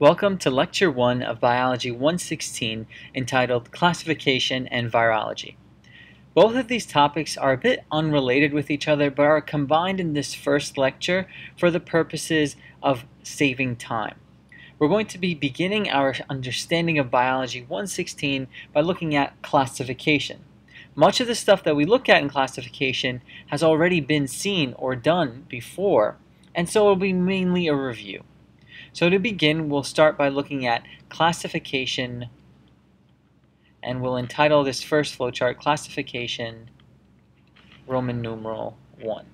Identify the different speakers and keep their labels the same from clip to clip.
Speaker 1: Welcome to Lecture 1 of Biology 116 entitled Classification and Virology. Both of these topics are a bit unrelated with each other but are combined in this first lecture for the purposes of saving time. We're going to be beginning our understanding of Biology 116 by looking at classification. Much of the stuff that we look at in classification has already been seen or done before, and so it will be mainly a review. So to begin, we'll start by looking at classification, and we'll entitle this first flowchart Classification Roman numeral 1.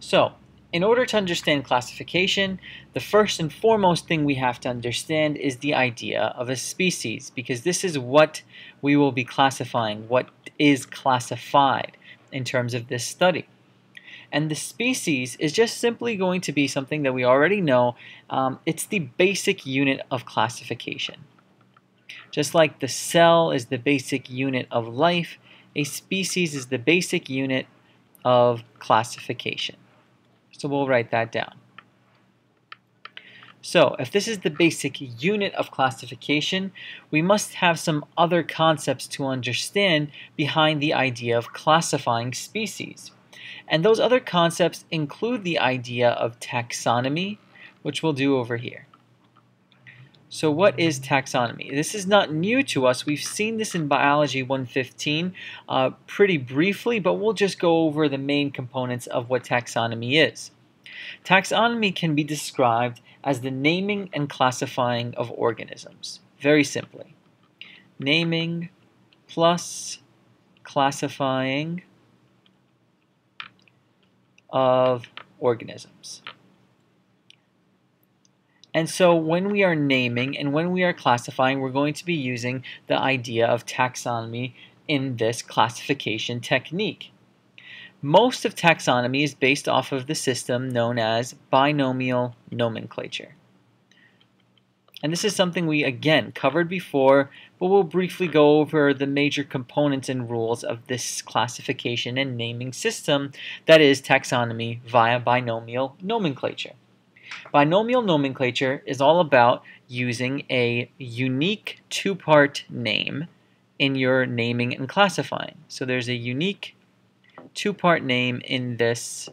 Speaker 1: So, in order to understand classification, the first and foremost thing we have to understand is the idea of a species, because this is what we will be classifying, what is classified in terms of this study. And the species is just simply going to be something that we already know. Um, it's the basic unit of classification. Just like the cell is the basic unit of life, a species is the basic unit of classification. So we'll write that down. So if this is the basic unit of classification, we must have some other concepts to understand behind the idea of classifying species. And those other concepts include the idea of taxonomy, which we'll do over here. So what is taxonomy? This is not new to us. We've seen this in Biology 115 uh, pretty briefly, but we'll just go over the main components of what taxonomy is. Taxonomy can be described as the naming and classifying of organisms, very simply. Naming plus classifying of organisms. And so when we are naming and when we are classifying, we're going to be using the idea of taxonomy in this classification technique. Most of taxonomy is based off of the system known as binomial nomenclature. And this is something we, again, covered before, but we'll briefly go over the major components and rules of this classification and naming system that is taxonomy via binomial nomenclature. Binomial nomenclature is all about using a unique two-part name in your naming and classifying. So there's a unique two-part name in this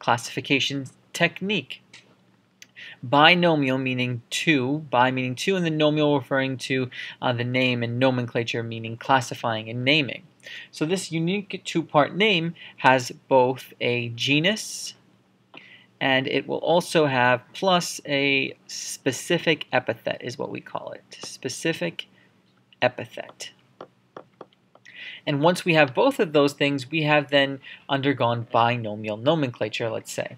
Speaker 1: classification technique binomial meaning two, bi meaning two, and the nomial referring to uh, the name, and nomenclature meaning classifying and naming. So this unique two-part name has both a genus and it will also have plus a specific epithet is what we call it. Specific epithet. And once we have both of those things, we have then undergone binomial nomenclature, let's say.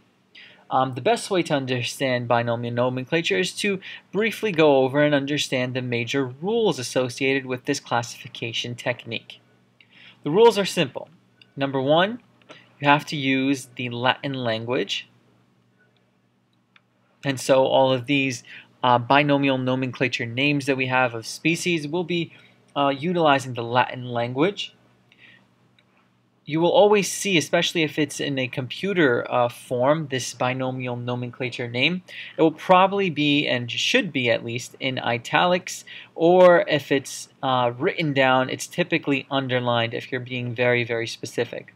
Speaker 1: Um, the best way to understand binomial nomenclature is to briefly go over and understand the major rules associated with this classification technique. The rules are simple. Number one, you have to use the Latin language. And so all of these uh, binomial nomenclature names that we have of species will be uh, utilizing the Latin language you will always see, especially if it's in a computer uh, form, this binomial nomenclature name. It will probably be, and should be at least, in italics, or if it's uh, written down, it's typically underlined if you're being very, very specific.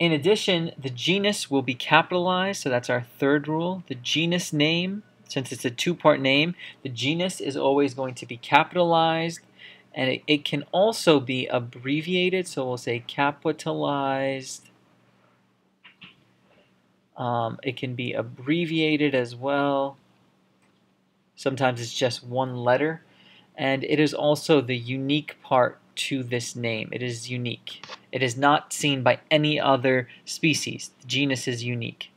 Speaker 1: In addition, the genus will be capitalized, so that's our third rule. The genus name, since it's a two-part name, the genus is always going to be capitalized and it, it can also be abbreviated so we'll say capitalized. Um, it can be abbreviated as well. Sometimes it's just one letter. And it is also the unique part to this name. It is unique. It is not seen by any other species. The genus is unique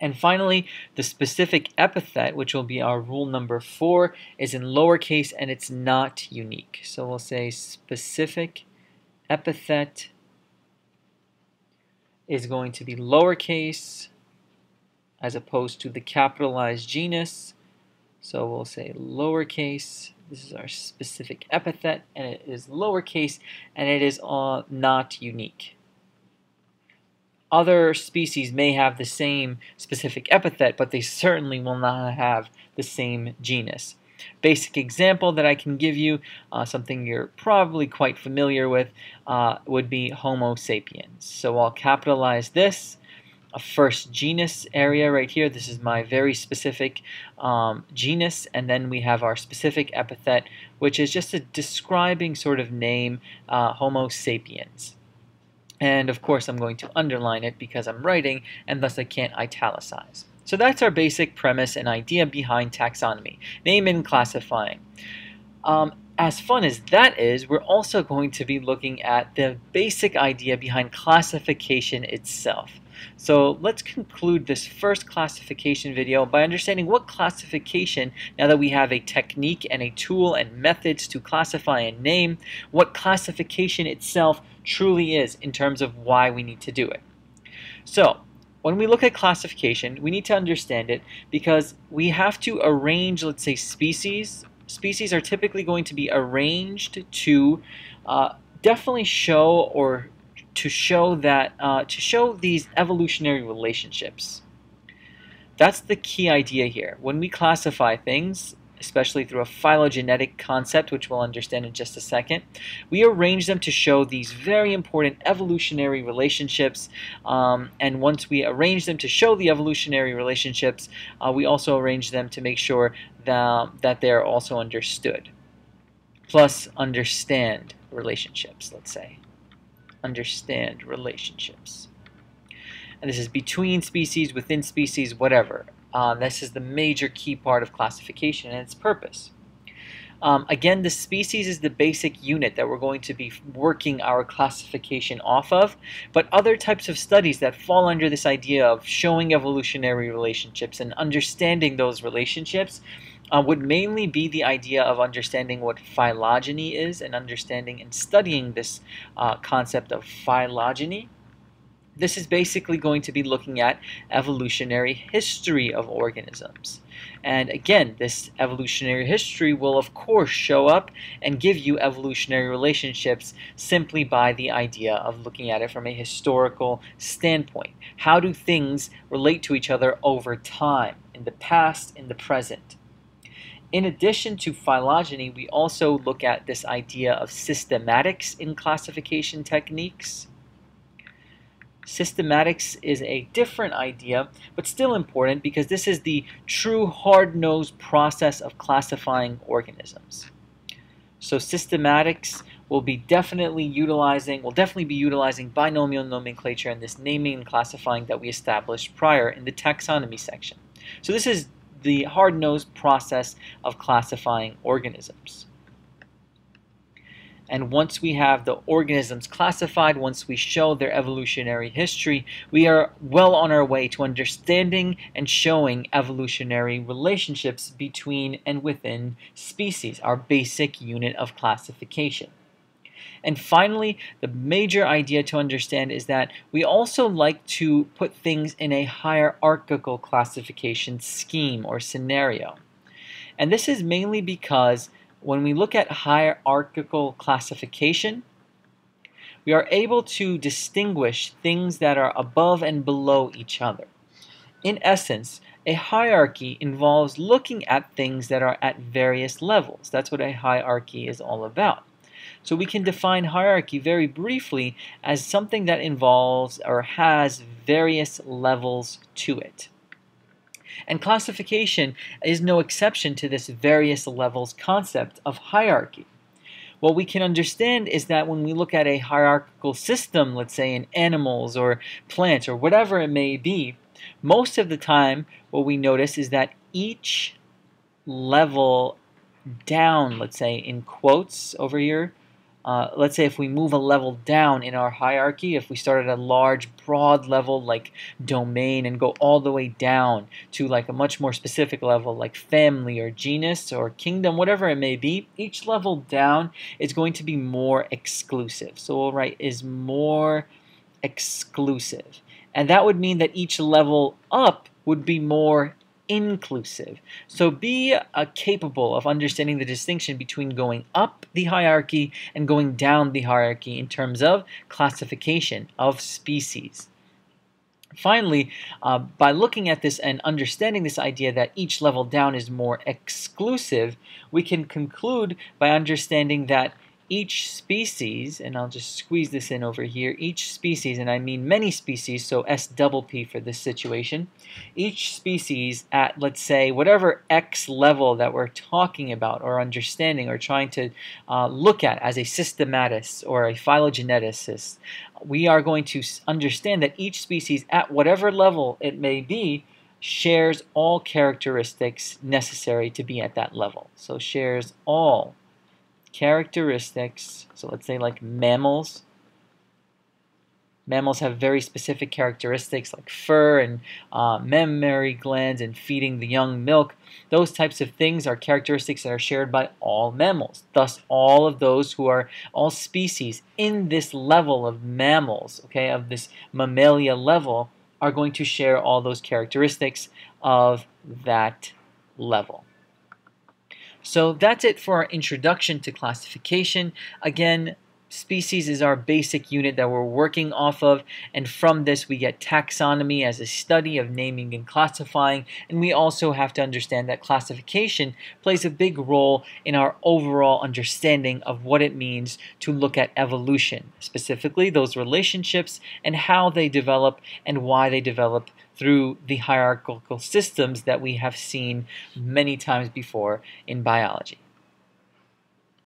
Speaker 1: and finally, the specific epithet, which will be our rule number four, is in lowercase and it's not unique. So we'll say specific epithet is going to be lowercase as opposed to the capitalized genus. So we'll say lowercase. This is our specific epithet and it is lowercase and it is uh, not unique. Other species may have the same specific epithet, but they certainly will not have the same genus. Basic example that I can give you, uh, something you're probably quite familiar with, uh, would be Homo sapiens. So I'll capitalize this, a first genus area right here. This is my very specific um, genus, and then we have our specific epithet, which is just a describing sort of name, uh, Homo sapiens. And of course, I'm going to underline it because I'm writing, and thus I can't italicize. So that's our basic premise and idea behind taxonomy, name and classifying. Um, as fun as that is, we're also going to be looking at the basic idea behind classification itself. So let's conclude this first classification video by understanding what classification, now that we have a technique and a tool and methods to classify and name, what classification itself truly is in terms of why we need to do it. So when we look at classification, we need to understand it because we have to arrange, let's say, species. Species are typically going to be arranged to uh, definitely show or to show that uh, to show these evolutionary relationships. That's the key idea here. When we classify things, especially through a phylogenetic concept, which we'll understand in just a second. We arrange them to show these very important evolutionary relationships, um, and once we arrange them to show the evolutionary relationships, uh, we also arrange them to make sure that, that they're also understood. Plus, understand relationships, let's say. Understand relationships. And this is between species, within species, whatever. Um, this is the major key part of classification and its purpose. Um, again, the species is the basic unit that we're going to be working our classification off of, but other types of studies that fall under this idea of showing evolutionary relationships and understanding those relationships uh, would mainly be the idea of understanding what phylogeny is and understanding and studying this uh, concept of phylogeny this is basically going to be looking at evolutionary history of organisms. And again, this evolutionary history will of course show up and give you evolutionary relationships simply by the idea of looking at it from a historical standpoint. How do things relate to each other over time, in the past, in the present? In addition to phylogeny, we also look at this idea of systematics in classification techniques. Systematics is a different idea, but still important because this is the true hard-nosed process of classifying organisms. So systematics will be definitely utilizing, will definitely be utilizing binomial nomenclature and this naming and classifying that we established prior in the taxonomy section. So this is the hard-nosed process of classifying organisms. And once we have the organisms classified, once we show their evolutionary history, we are well on our way to understanding and showing evolutionary relationships between and within species, our basic unit of classification. And finally, the major idea to understand is that we also like to put things in a hierarchical classification scheme or scenario. And this is mainly because when we look at hierarchical classification, we are able to distinguish things that are above and below each other. In essence, a hierarchy involves looking at things that are at various levels. That's what a hierarchy is all about. So we can define hierarchy very briefly as something that involves or has various levels to it. And classification is no exception to this various levels concept of hierarchy. What we can understand is that when we look at a hierarchical system, let's say in animals or plants or whatever it may be, most of the time what we notice is that each level down, let's say in quotes over here, uh, let's say if we move a level down in our hierarchy, if we start at a large, broad level like domain and go all the way down to like a much more specific level like family or genus or kingdom, whatever it may be, each level down is going to be more exclusive. So we'll write is more exclusive. And that would mean that each level up would be more inclusive. So be uh, capable of understanding the distinction between going up the hierarchy and going down the hierarchy in terms of classification of species. Finally, uh, by looking at this and understanding this idea that each level down is more exclusive, we can conclude by understanding that each species, and I'll just squeeze this in over here, each species, and I mean many species, so S double P for this situation, each species at, let's say, whatever X level that we're talking about or understanding or trying to uh, look at as a systematist or a phylogeneticist, we are going to understand that each species at whatever level it may be shares all characteristics necessary to be at that level. So shares all characteristics. So let's say like mammals. Mammals have very specific characteristics like fur and uh, mammary glands and feeding the young milk. Those types of things are characteristics that are shared by all mammals. Thus, all of those who are all species in this level of mammals, okay, of this mammalia level, are going to share all those characteristics of that level. So that's it for our introduction to classification. Again, Species is our basic unit that we're working off of, and from this we get taxonomy as a study of naming and classifying, and we also have to understand that classification plays a big role in our overall understanding of what it means to look at evolution, specifically those relationships and how they develop and why they develop through the hierarchical systems that we have seen many times before in biology.